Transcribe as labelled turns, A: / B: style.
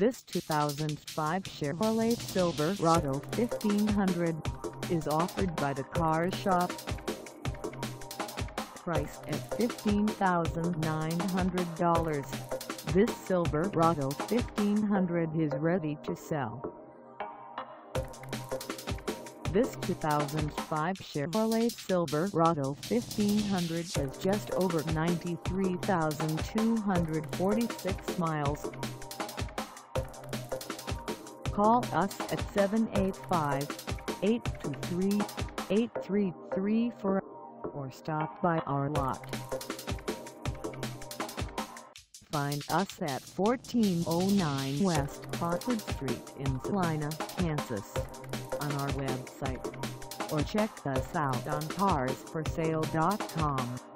A: This 2005 Chevrolet Silverado 1500 is offered by the car Shoppe. Priced at $15,900, this Silverado 1500 is ready to sell. This 2005 Chevrolet Silverado 1500 has just over 93,246 miles. Call us at 785-823-8334 or stop by our lot. Find us at 1409 West Crawford Street in Salina, Kansas on our website or check us out on carsforsale.com.